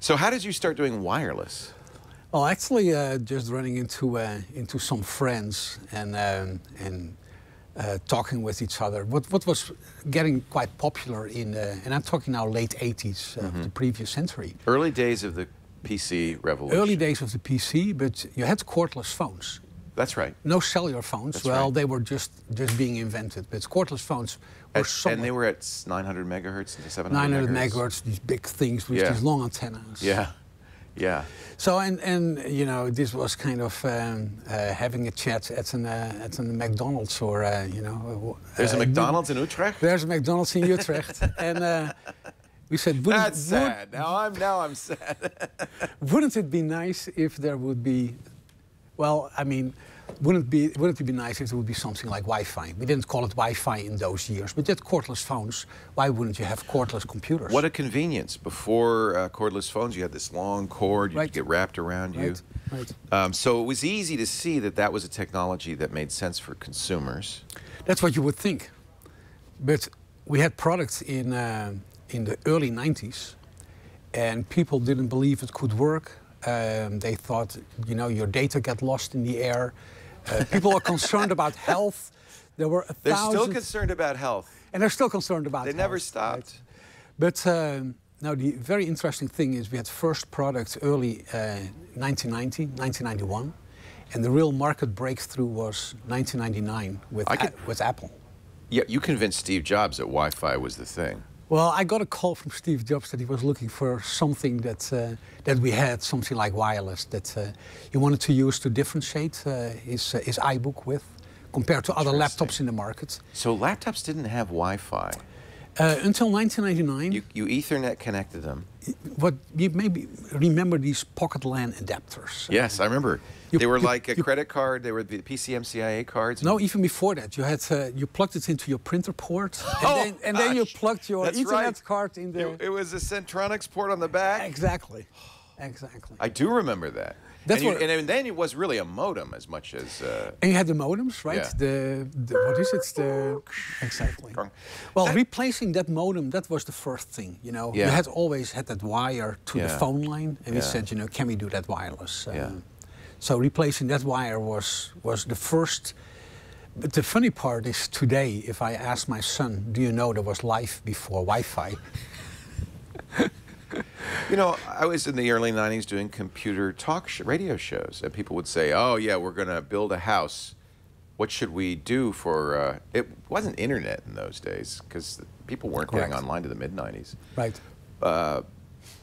So how did you start doing wireless? Well, actually, uh, just running into uh, into some friends and um, and uh, talking with each other. What what was getting quite popular in, uh, and I'm talking now late 80s of the previous century. Early days of the PC revolution. Early days of the PC, but you had cordless phones. That's right. No cellular phones. That's well, right. they were just just being invented, but cordless phones were At- somewhat and they were at 900 megahertz to 700 900 megahertz. megahertz, these big things with Yeah. these long antennas. Yeah, yeah. So and and you know this was kind of um, uh, having a chat at an uh, at an McDonald's or uh, you know. uh, There's a uh, McDonald's in Utrecht. There's a McDonald's in Utrecht, and uh, we said, wouldn't, That's sad. Now I'm now I'm sad. Wouldn't it be nice if there would be, well, I mean. Wouldn't it, be, wouldn't it be nice if there would be something like Wi-Fi? We didn't call it Wi-Fi in those years, but you had cordless phones. Why wouldn't you have cordless computers? what a convenience! Before uh, cordless phones, you had this long cord you Right. could get wrapped around you. right, right. Um, so it was easy to see that that was a technology that made sense for consumers. That's what you would think. But we had products in, uh, in the early 90s, and people didn't believe it could work. Um, they thought, you know, your data get lost in the air. Uh, people are concerned about health. There were a They're thousand, still concerned about health. and they're still concerned about. They never stopped. right? But um, now the very interesting thing is we had first product early uh, 1990, 1991, and the real market breakthrough was 1999 with I could- A- with Apple. Yeah, you convinced Steve Jobs that Wi-Fi was the thing. Well, I got a call from Steve Jobs that he was looking for something that uh, that we had, something like wireless, that uh, he wanted to use to differentiate uh, his uh, his iBook with, compared to other laptops in the market. So laptops didn't have Wi-Fi. Uh, until 1999, You, you Ethernet connected them. what you maybe remember these pocket LAN adapters. Yes, I remember. You- they were you- like a credit card. They were the PCMCIA cards. No, even before that, you had uh, you plugged it into your printer port, and Oh, then, and then you plugged your Ethernet right. card in the. It, it was a Centronics port on the back. Exactly, exactly. I do remember that. That's and, you- what- and then it was really a modem as much as. Uh, And you had the modems, right? Yeah. The, the what is it? The exactly. Well, That- replacing that modem, that was the first thing. You know, Yeah. you had always had that wire to the phone line, and we said, you know, can we do that wireless? Uh, Yeah. So replacing that wire was was the first. But the funny part is today, if I ask my son, "Do you know there was life before Wi-Fi?" You know, I was in the early '90s doing computer talk sh- radio shows, and people would say, "Oh yeah, we're going to build a house. What should we do for?" Uh, it wasn't internet in those days because people weren't Correct. getting online to the mid '90s. Right. Uh,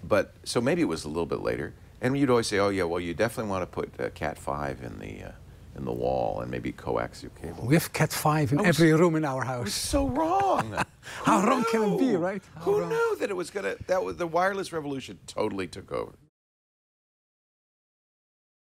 but so maybe it was a little bit later. And you'd always say, "Oh yeah, well you definitely want to put uh, Cat five in the uh, in the wall and maybe coaxial cable." We have Cat five in was- every room in our house. so wrong. How wrong can it be, right? How Who wrong? knew that it was gonna? That was the wireless revolution. Totally took over.